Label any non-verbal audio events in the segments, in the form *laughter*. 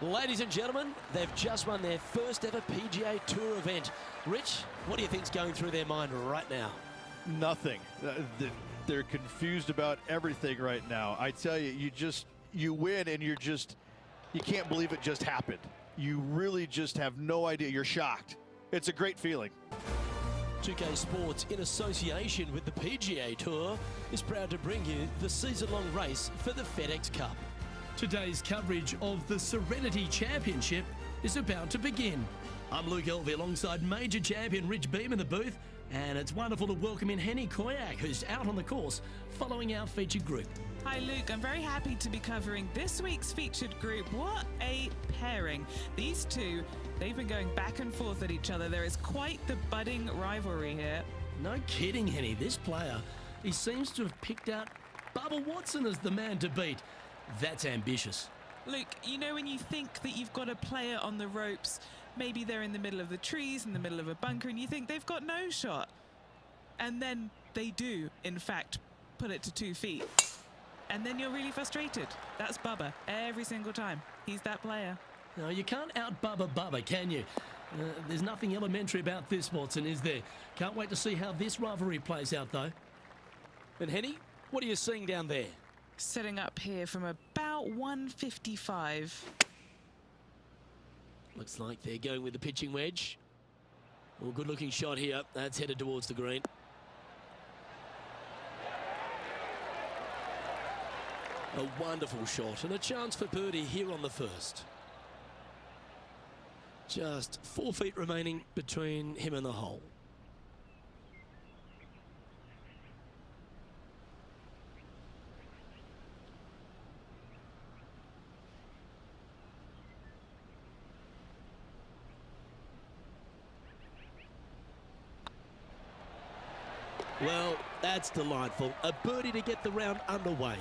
Ladies and gentlemen, they've just won their first ever PGA Tour event. Rich, what do you think's going through their mind right now? Nothing. Uh, They're confused about everything right now. I tell you, you just you win and you're just you can't believe it just happened. You really just have no idea. You're shocked. It's a great feeling. 2K Sports, in association with the PGA Tour, is proud to bring you the season-long race for the FedEx Cup. Today's coverage of the Serenity Championship is about to begin. I'm Luke Elvy alongside major champion Rich Beem in the booth, and it's wonderful to welcome in Henni Koyack, who's out on the course following our featured group. Hi, Luke. I'm very happy to be covering this week's featured group. What a pairing. These two, they've been going back and forth at each other. There is quite the budding rivalry here. No kidding, Henni. This player, he seems to have picked out Bubba Watson as the man to beat. That's ambitious. Luke, you know when you think that you've got a player on the ropes, maybe they're in the middle of the trees, in the middle of a bunker, and you think they've got no shot. And then they do, in fact, put it to two feet. And then you're really frustrated. That's Bubba every single time. He's that player. No, you can't out Bubba Bubba, can you? Uh, there's nothing elementary about this, Watson, is there? Can't wait to see how this rivalry plays out, though. And Henni, what are you seeing down there? Setting up here from about 155. Looks like they're going with the pitching wedge. Well, good looking shot here. That's headed towards the green. A wonderful shot and a chance for birdie here on the first. Just four feet remaining between him and the hole. Well, that's delightful. A birdie to get the round underway.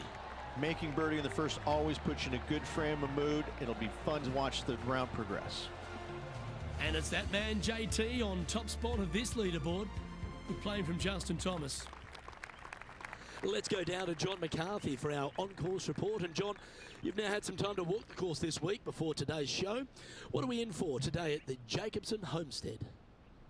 Making birdie in the first always puts you in a good frame of mood. It'll be fun to watch the round progress. And it's that man JT on top spot of this leaderboard. We're playing from Justin Thomas. Let's go down to John McCarthy for our on-course report. And John, you've now had some time to walk the course this week before today's show. What are we in for today at the Jacobson Homestead?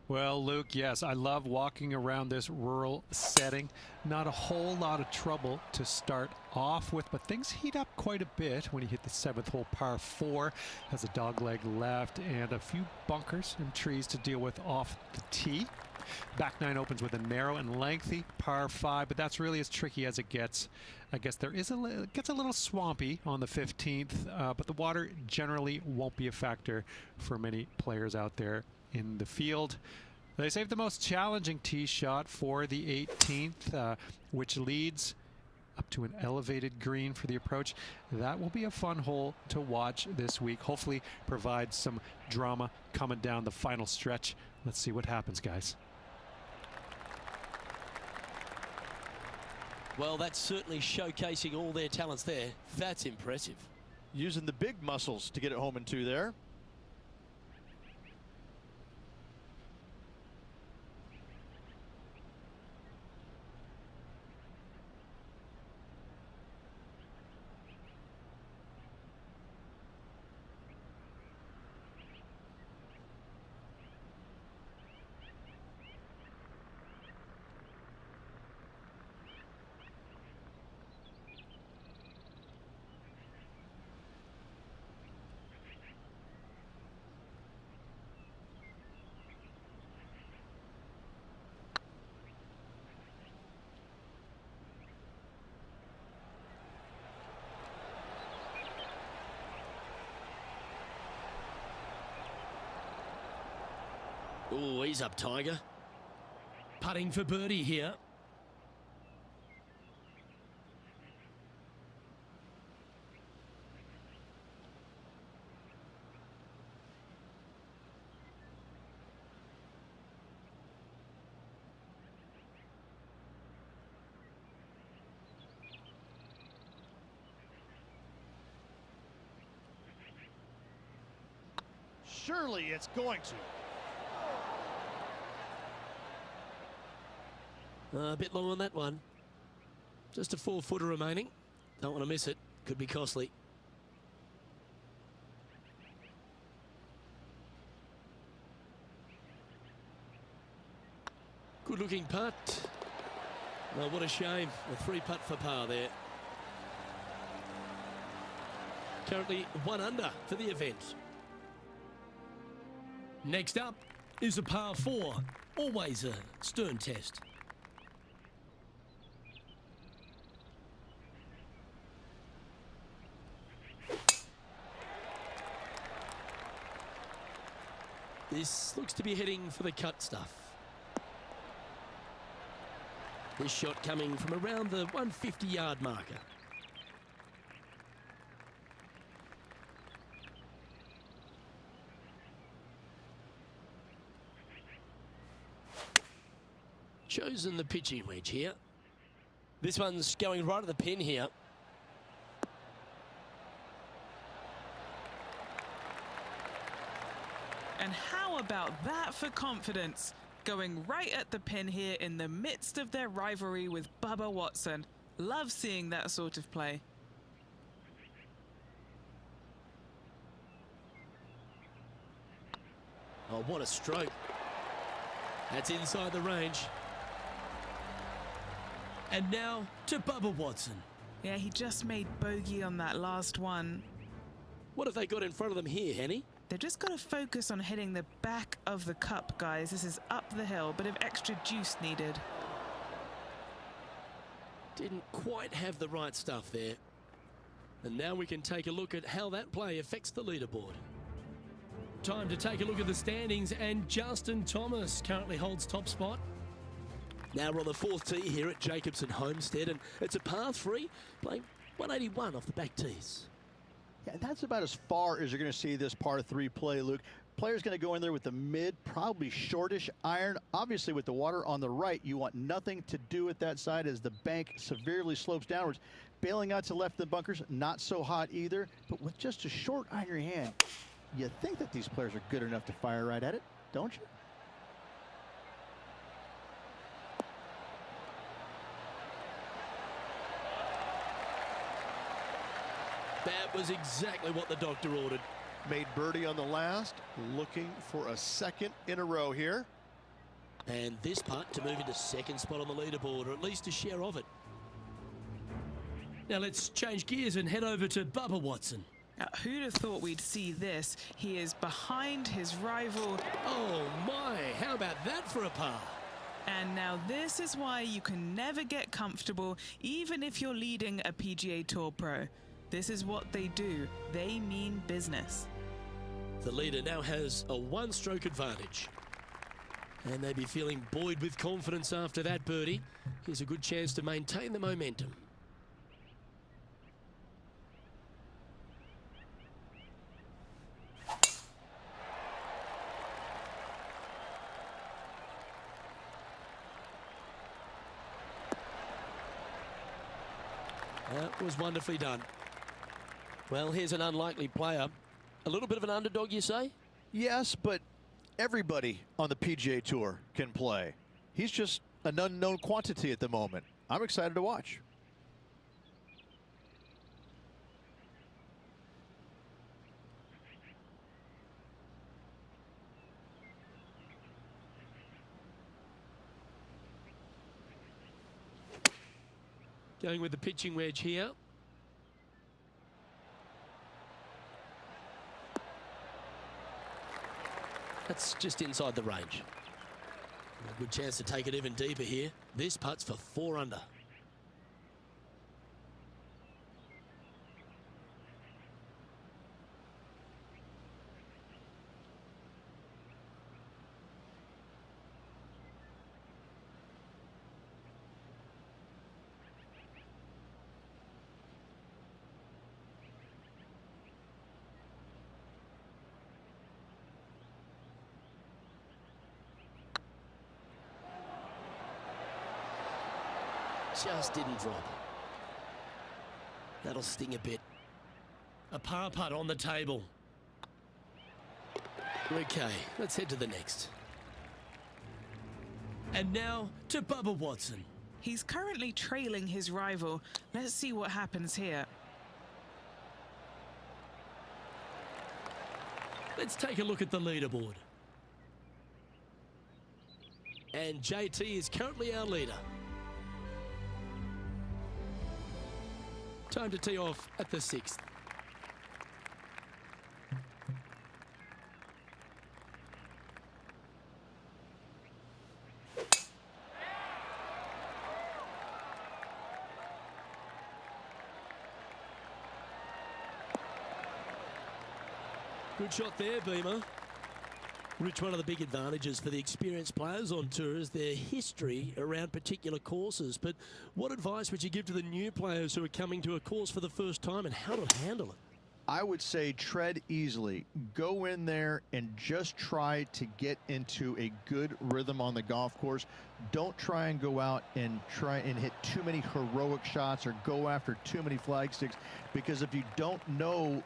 Well, Luke, yes, I love walking around this rural setting. Not a whole lot of trouble to start off with, but things heat up quite a bit when you hit the seventh hole par four. Has a dog leg left and a few bunkers and trees to deal with off the tee. Back nine opens with a narrow and lengthy par five, but that's really as tricky as it gets. I guess there is a it gets a little swampy on the 15th, uh, but the water generally won't be a factor for many players out there in the field. They saved the most challenging tee shot for the 18th, uh, which leads up to an elevated green for the approach. That will be a fun hole to watch this week. Hopefully provide some drama coming down the final stretch. Let's see what happens, guys. Well, that's certainly showcasing all their talents there. That's impressive. Using the big muscles to get it home in two there. Oh, he's up, Tiger. Putting for birdie here. Surely it's going to. Uh, a bit long on that one. Just a four-footer remaining. Don't want to miss it. Could be costly. Good-looking putt. Now what a shame. A three-putt for par there. Currently one under for the event. Next up is a par four. Always a stern test. This looks to be heading for the cut stuff. This shot coming from around the 150 yard marker. Chosen the pitching wedge here. This one's going right at the pin here. And how about that for confidence? Going right at the pin here in the midst of their rivalry with Bubba Watson. Love seeing that sort of play. Oh, what a stroke. That's inside the range. And now to Bubba Watson. Yeah, he just made bogey on that last one. What have they got in front of them here, Henni? They've just got to focus on hitting the back of the cup, guys. This is up the hill, bit of extra juice needed. Didn't quite have the right stuff there. And now we can take a look at how that play affects the leaderboard. Time to take a look at the standings, and Justin Thomas currently holds top spot. Now we're on the fourth tee here at Jacobson Homestead, and it's a par three, playing 181 off the back tees. Yeah, that's about as far as you're going to see this par three play, Luke. Player's going to go in there with the mid, probably shortish iron. Obviously, with the water on the right, you want nothing to do with that side as the bank severely slopes downwards. Bailing out to left of the bunkers, not so hot either. But with just a short iron hand, you think that these players are good enough to fire right at it, don't you? That was exactly what the doctor ordered. Made birdie on the last, looking for a second in a row here. And this putt to move into second spot on the leaderboard, or at least a share of it. Now let's change gears and head over to Bubba Watson. Now, who'd have thought we'd see this? He is behind his rival. Oh my, how about that for a par? And now this is why you can never get comfortable, even if you're leading a PGA Tour Pro. This is what they do. They mean business. The leader now has a one stroke advantage. And they'd be feeling buoyed with confidence after that birdie. Here's a good chance to maintain the momentum. That was wonderfully done. Well, here's an unlikely player. A little bit of an underdog, you say? Yes, but everybody on the PGA Tour can play. He's just an unknown quantity at the moment. I'm excited to watch. Going with the pitching wedge here. That's just inside the range. Good chance to take it even deeper here. This putt's for four under. Just didn't drop. That'll sting a bit. A par putt on the table. Okay, let's head to the next. And now to Bubba Watson. He's currently trailing his rival. Let's see what happens here. Let's take a look at the leaderboard. and JT is currently our leader. Time to tee off at the sixth. Good shot there, Beamer. Rich, one of the big advantages for the experienced players on tour is their history around particular courses. But what advice would you give to the new players who are coming to a course for the first time and how to handle it? I would say tread easily. Go in there and just try to get into a good rhythm on the golf course. Don't try and go out and try and hit too many heroic shots or go after too many flag sticks because if you don't know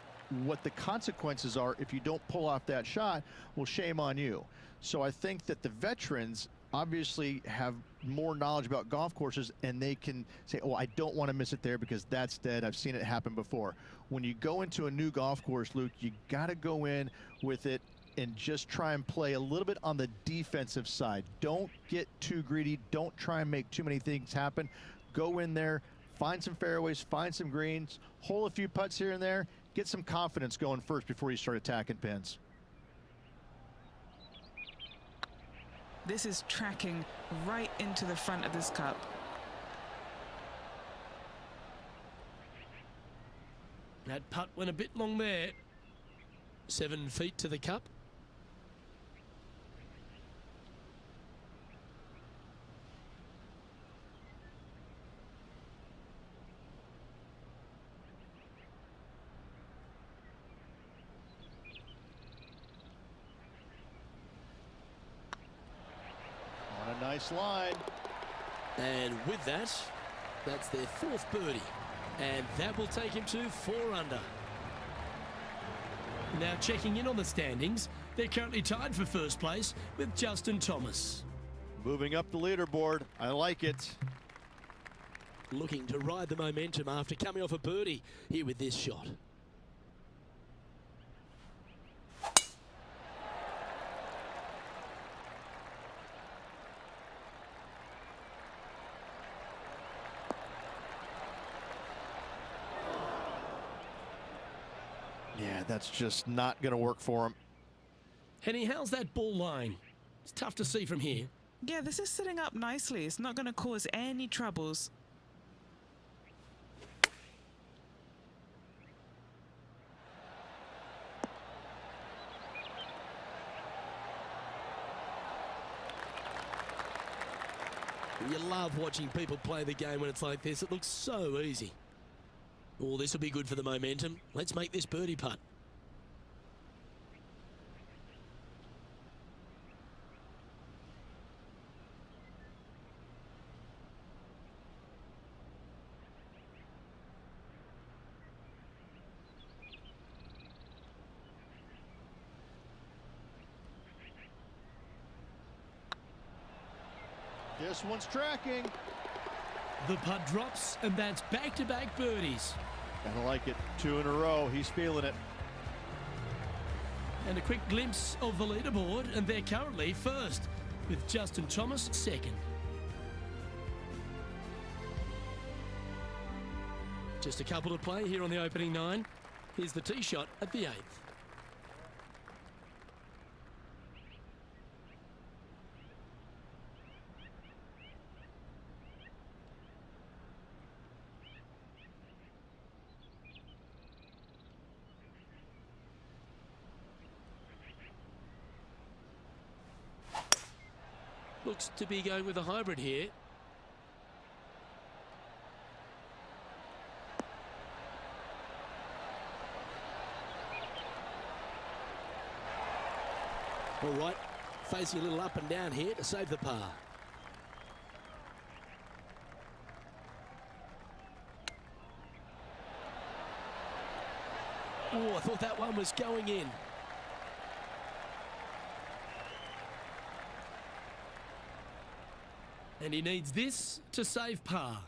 what the consequences are if you don't pull off that shot, well, shame on you. So I think that the veterans obviously have more knowledge about golf courses and they can say, oh, I don't want to miss it there because that's dead. I've seen it happen before. When you go into a new golf course, Luke, you got to go in with it and just try and play a little bit on the defensive side. Don't get too greedy. Don't try and make too many things happen. Go in there, find some fairways, find some greens, hole a few putts here and there, get some confidence going first before you start attacking pins. This is tracking right into the front of this cup. That putt went a bit long there. Seven feet to the cup. Line. And with that, that's their fourth birdie. And that will take him to four under. Now checking in on the standings, they're currently tied for first place with Justin Thomas. Moving up the leaderboard. I like it. Looking to ride the momentum after coming off a birdie here with this shot. Yeah, that's just not going to work for him. Henni, how's that ball line? It's tough to see from here. Yeah, this is sitting up nicely. It's not going to cause any troubles. You love watching people play the game when it's like this. It looks so easy. Oh, this will be good for the momentum. Let's make this birdie putt. This one's tracking. The putt drops, and that's back-to-back birdies. Kinda like it. Two in a row. He's feeling it. And a quick glimpse of the leaderboard, and they're currently first, with Justin Thomas second. Just a couple to play here on the opening nine. Here's the tee shot at the eighth. Looks to be going with a hybrid here. All right, facing a little up and down here to save the par. Oh, I thought that one was going in. And he needs this to save par.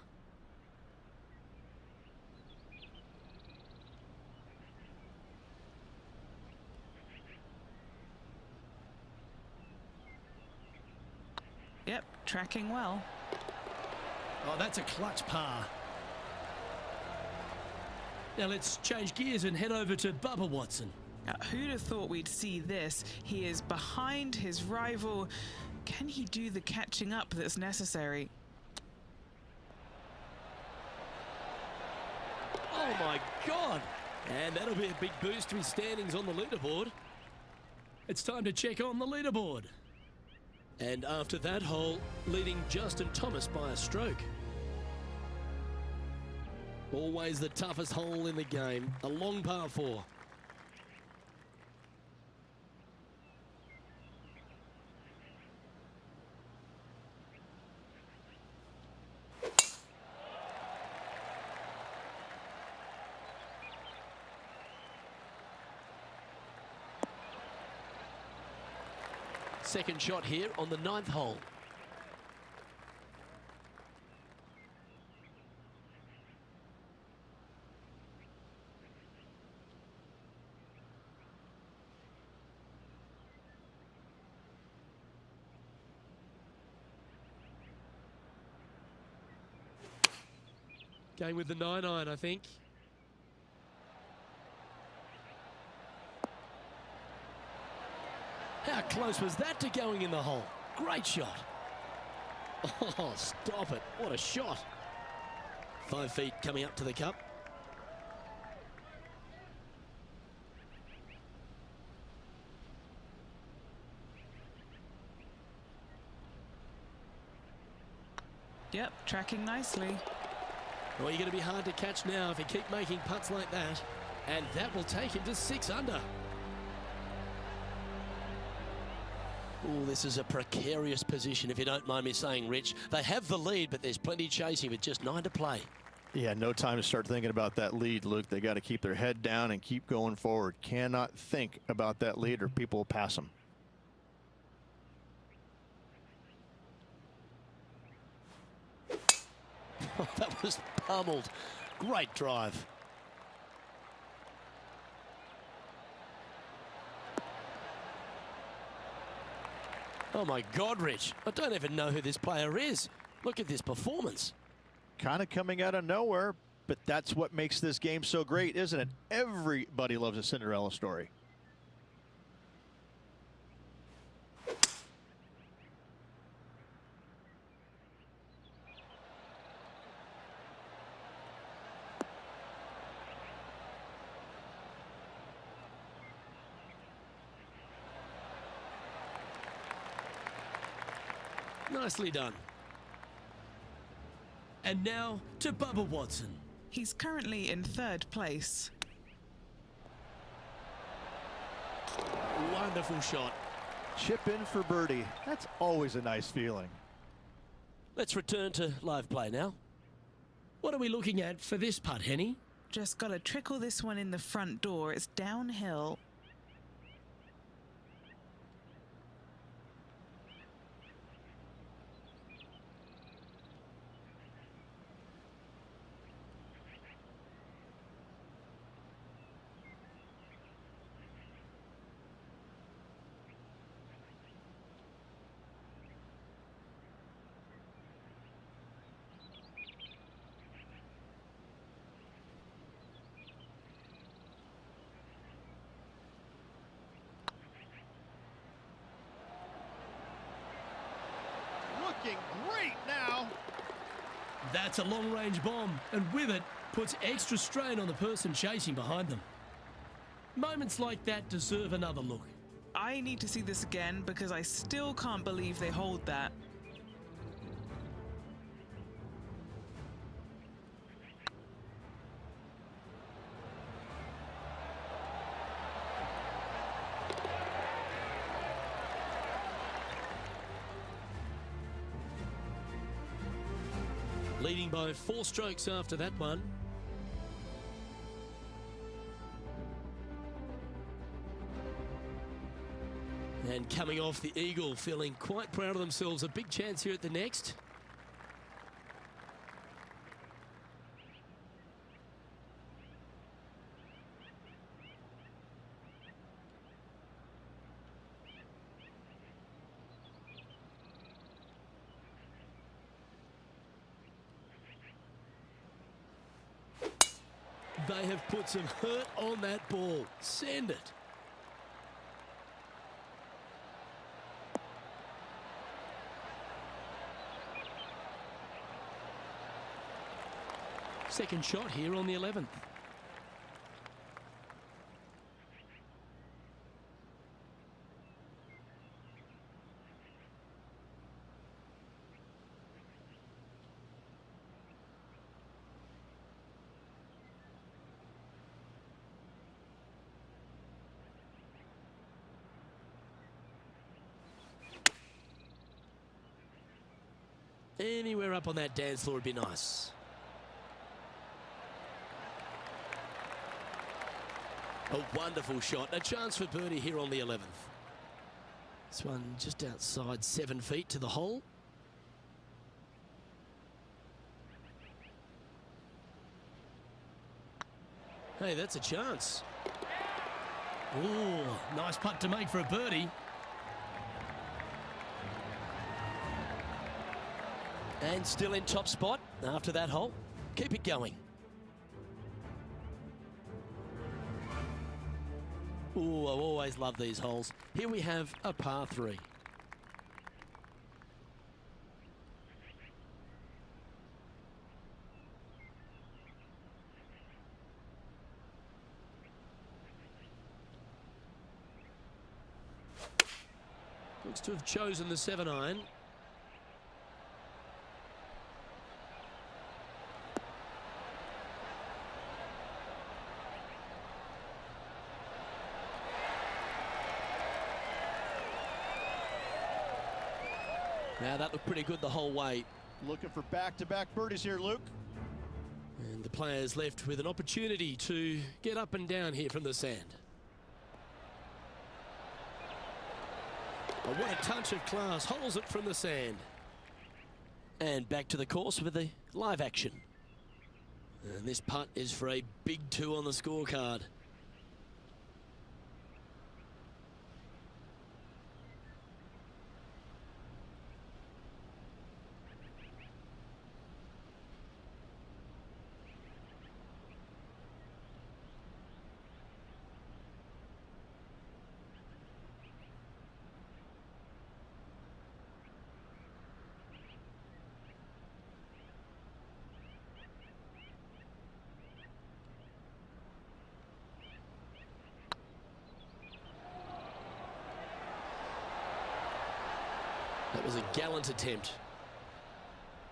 Yep, tracking well. Oh, that's a clutch par. Now let's change gears and head over to Bubba Watson. Now, who'd have thought we'd see this? He is behind his rival. Can he do the catching up that's necessary? Oh my God! And that'll be a big boost to his standings on the leaderboard. It's time to check on the leaderboard. And after that hole, leading Justin Thomas by a stroke. Always the toughest hole in the game, a long par four. Second shot here on the ninth hole. Going with the 9 iron, I think. How close was that to going in the hole? Great shot. Oh, stop it. What a shot. Five feet coming up to the cup. Yep, tracking nicely. Well, you're going to be hard to catch now if you keep making putts like that. And that will take him to six under. Oh, this is a precarious position, if you don't mind me saying, Rich. They have the lead, but there's plenty chasing with just nine to play. Yeah, no time to start thinking about that lead, Luke. They got to keep their head down and keep going forward. Cannot think about that lead or people will pass them. *laughs* that was pummeled. Great drive. Oh my God, Rich. I don't even know who this player is. Look at this performance. Kind of coming out of nowhere, but that's what makes this game so great, isn't it? Everybody loves a Cinderella story. Nicely done. And now to Bubba Watson. He's currently in third place. Wonderful shot. Chip in for birdie. That's always a nice feeling. Let's return to live play now. What are we looking at for this putt, Henni? Just got to trickle this one in the front door. It's downhill. Looking great now. That's a long range bomb, and with it, puts extra strain on the person chasing behind them. Moments like that deserve another look. I need to see this again because I still can't believe they hold that. By four strokes after that one. And coming off the eagle, feeling quite proud of themselves. A big chance here at the next. They have put some hurt on that ball. Send it. Second shot here on the 11th. Anywhere up on that dance floor would be nice. A wonderful shot. A chance for birdie here on the 11th. This one just outside seven feet to the hole. Hey, that's a chance. Ooh, nice putt to make for a birdie. And still in top spot after that hole. Keep it going. Ooh, I always love these holes. Here we have a par three. Looks to have chosen the seven iron. Looked pretty good the whole way. Looking for back-to-back -back birdies here, Luke. And the players left with an opportunity to get up and down here from the sand. Oh, what a touch of class. Holds it from the sand. And back to the course with the live action. And this putt is for a big two on the scorecard. That was a gallant attempt.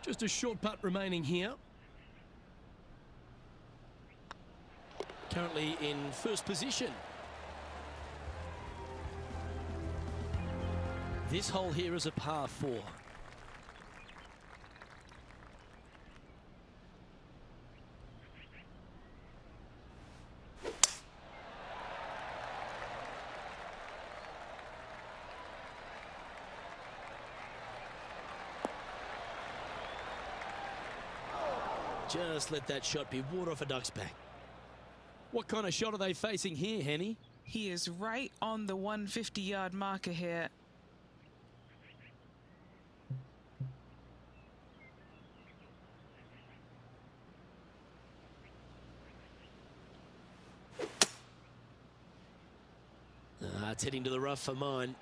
Just a short putt remaining here. Currently in first position. This hole here is a par four. Just let that shot be water off a duck's back. What kind of shot are they facing here, Henni? He is right on the 150 yard marker here. Ah, it's heading to the rough for mine.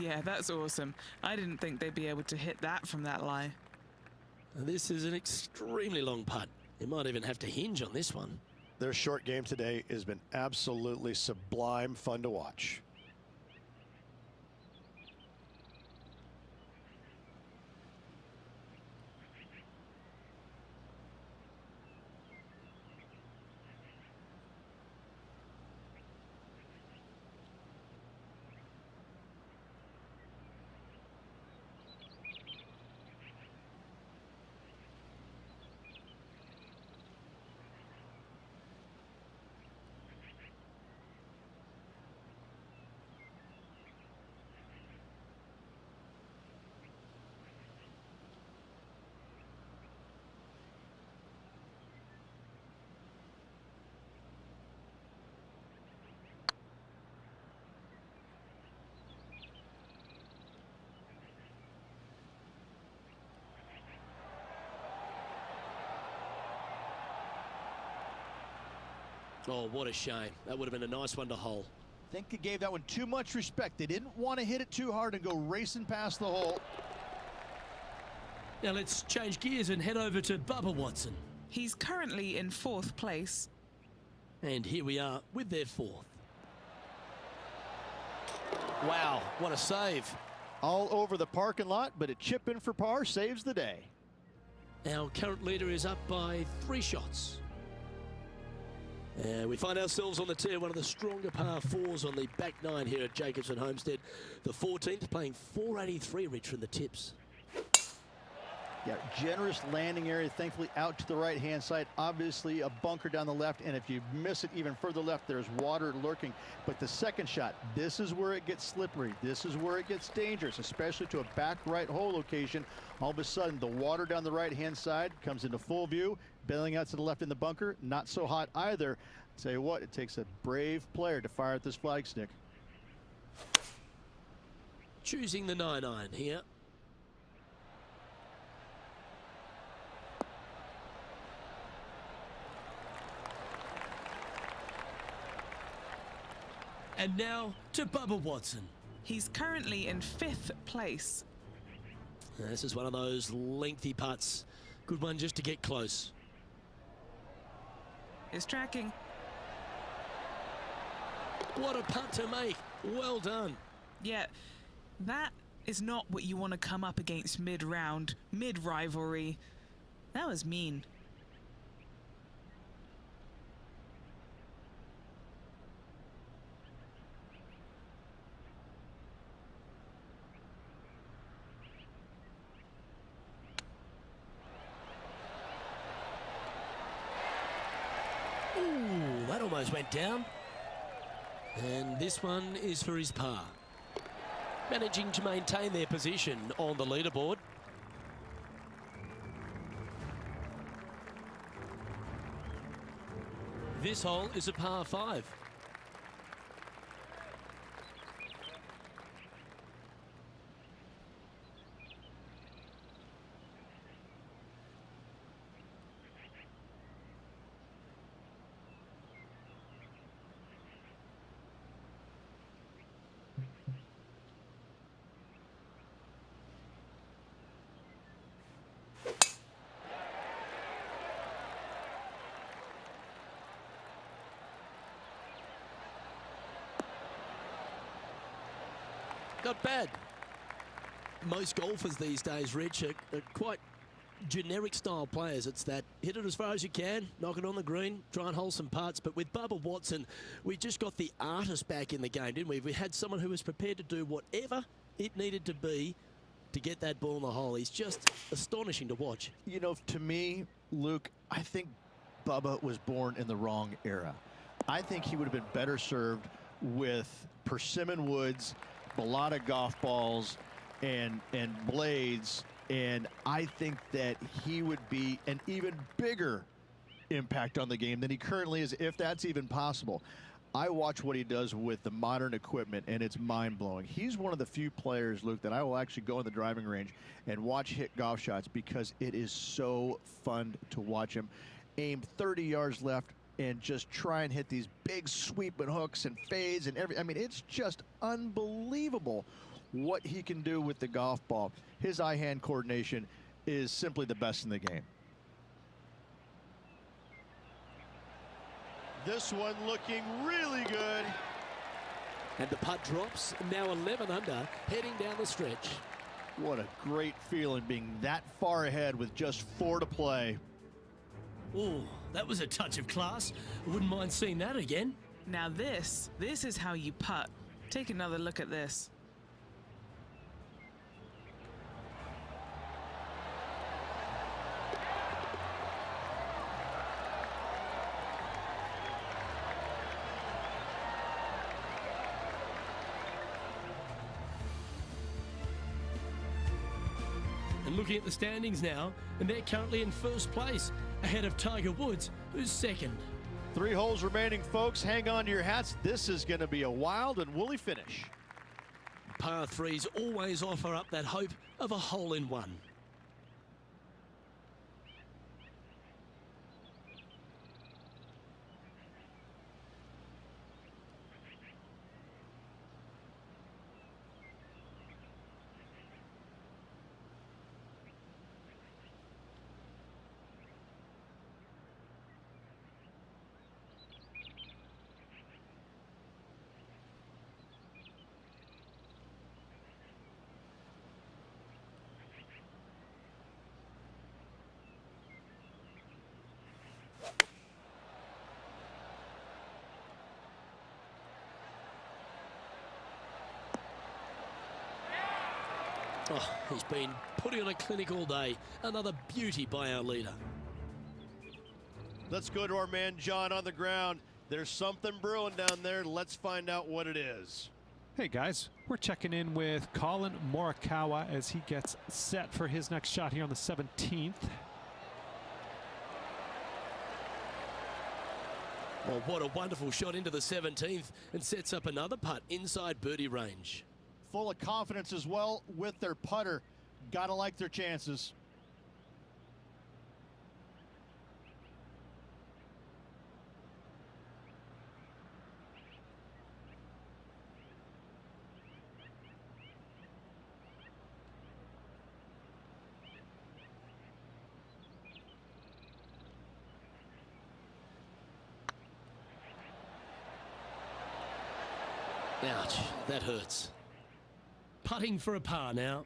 Yeah, that's awesome. I didn't think they'd be able to hit that from that lie. This is an extremely long putt. You might even have to hinge on this one. Their short game today has been absolutely sublime fun to watch. Oh, what a shame. That would have been a nice one to hole. I think he gave that one too much respect. They didn't want to hit it too hard and go racing past the hole. Now let's change gears and head over to Bubba Watson. He's currently in fourth place. And here we are with their fourth. Wow, what a save. All over the parking lot, but a chip in for par saves the day. Our current leader is up by three shots. And we find ourselves on the tee, one of the stronger par fours on the back nine here at Jacobson Homestead. The 14th playing 483 Rich from the tips. Yeah, generous landing area, thankfully out to the right-hand side. Obviously a bunker down the left, and if you miss it even further left, there's water lurking. But the second shot, this is where it gets slippery. This is where it gets dangerous, especially to a back right hole location. All of a sudden, the water down the right-hand side comes into full view, bailing out to the left in the bunker. Not so hot either. Tell you what, it takes a brave player to fire at this flag stick. Choosing the 9 iron here. And now to Bubba Watson. He's currently in fifth place. This is one of those lengthy putts. Good one just to get close. Is tracking. What a putt to make. Well done. Yeah, that is not what you want to come up against mid-round, mid-rivalry. That was mean. Went down. And this one is for his par. Managing to maintain their position on the leaderboard. This hole is a par 5. Not bad. Most golfers these days, Rich, are, are quite generic style players. It's that hit it as far as you can, knock it on the green, try and hold some putts. But with Bubba Watson, we just got the artist back in the game, didn't we? We had someone who was prepared to do whatever it needed to be to get that ball in the hole. He's just astonishing to watch. You know, to me, Luke, I think Bubba was born in the wrong era. I think he would have been better served with Persimmon Woods Balata golf balls, and and blades. And I think that he would be an even bigger impact on the game than he currently is, if that's even possible. I watch what he does with the modern equipment, and it's mind blowing. He's one of the few players, Luke, that I will actually go in the driving range and watch hit golf shots because it is so fun to watch him aim 30 yards left and just try and hit these big sweeping hooks and fades and every. I mean, it's just unbelievable what he can do with the golf ball. His eye-hand coordination is simply the best in the game. This one looking really good. And the putt drops, now 11 under, heading down the stretch. What a great feeling being that far ahead with just four to play. Ooh, that was a touch of class. Wouldn't mind seeing that again. Now this, this is how you putt. Take another look at this. And looking at the standings now, and they're currently in first place, ahead of Tiger Woods, who's second. Three holes remaining, folks. Hang on to your hats. This is going to be a wild and woolly finish. Par threes always offer up that hope of a hole in one. Oh, he's been putting on a clinic all day. Another beauty by our leader. Let's go to our man John on the ground. There's something brewing down there. Let's find out what it is. Hey guys, we're checking in with Collin Morikawa as he gets set for his next shot here on the 17th. Well, what a wonderful shot into the 17th and sets up another putt inside birdie range. Full of confidence as well with their putter. Gotta like their chances. Ouch, that hurts. Putting for a par now.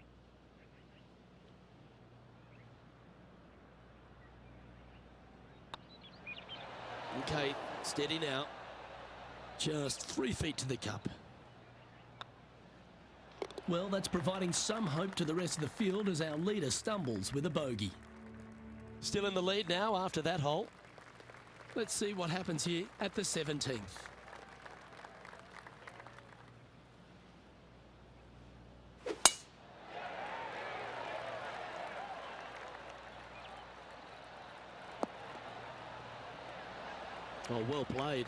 Okay, steady now. Just three feet to the cup. Well, that's providing some hope to the rest of the field as our leader stumbles with a bogey. Still in the lead now after that hole. Let's see what happens here at the 17th. Oh, well played.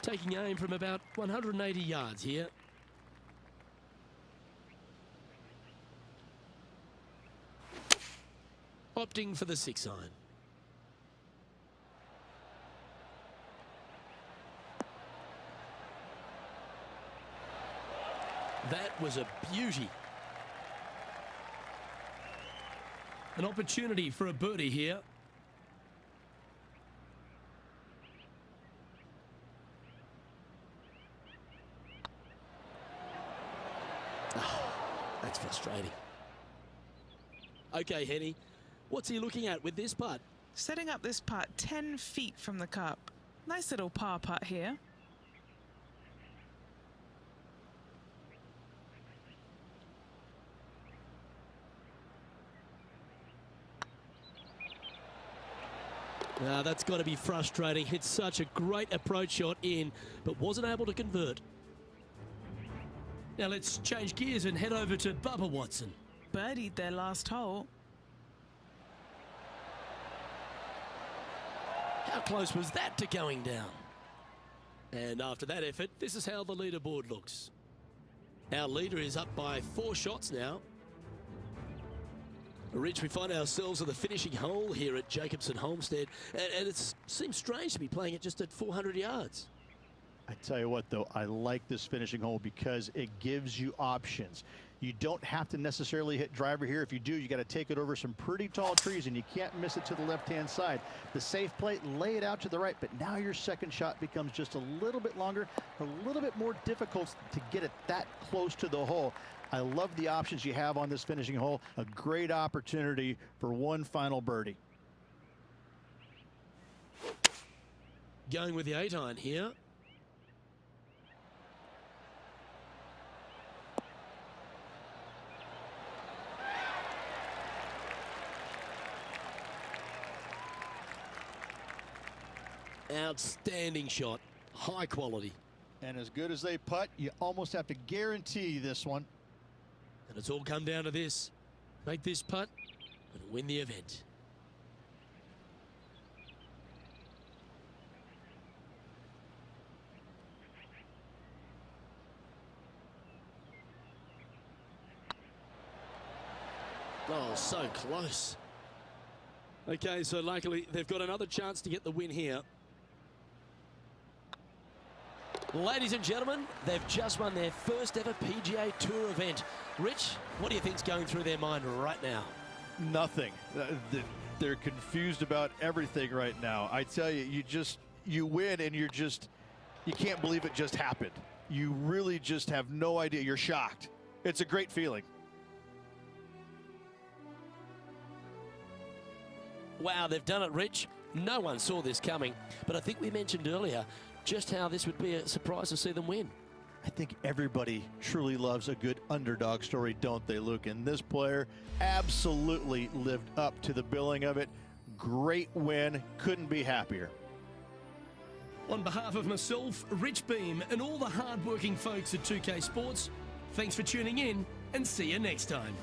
Taking aim from about 180 yards here. Opting for the six iron. That was a beauty. An opportunity for a birdie here. That's frustrating. Okay, Henni, what's he looking at with this putt? Setting up this putt 10 feet from the cup. Nice little par putt here. Now that's got to be frustrating. Hit such a great approach shot in, but wasn't able to convert. Now let's change gears and head over to Bubba Watson. Birdied their last hole. How close was that to going down? And after that effort, this is how the leaderboard looks. Our leader is up by four shots now. Rich, we find ourselves at the finishing hole here at Jacobson Homestead, and, and it seems strange to be playing it just at 400 yards. I tell you what, though, I like this finishing hole because it gives you options. You don't have to necessarily hit driver here. If you do, you got to take it over some pretty tall trees, and you can't miss it to the left-hand side. The safe play, lay it out to the right, but now your second shot becomes just a little bit longer, a little bit more difficult to get it that close to the hole. I love the options you have on this finishing hole. A great opportunity for one final birdie. Going with the eight iron here. Outstanding shot. High quality. And as good as they putt, you almost have to guarantee this one. And it's all come down to this. Make this putt and win the event. Oh, so close. Okay, so luckily they've got another chance to get the win here. Ladies and gentlemen, they've just won their first ever PGA Tour event. Rich, what do you think's going through their mind right now? Nothing. Uh, They're confused about everything right now. I tell you, you just you win and you're just you can't believe it just happened. You really just have no idea. You're shocked. It's a great feeling. Wow, they've done it, Rich. No one saw this coming, but I think we mentioned earlier just how this would be a surprise to see them win. I think everybody truly loves a good underdog story, don't they, Luke? And this player absolutely lived up to the billing of it. Great win. Couldn't be happier. On behalf of myself, Rich Beem, and all the hard-working folks at 2K Sports, thanks for tuning in and see you next time.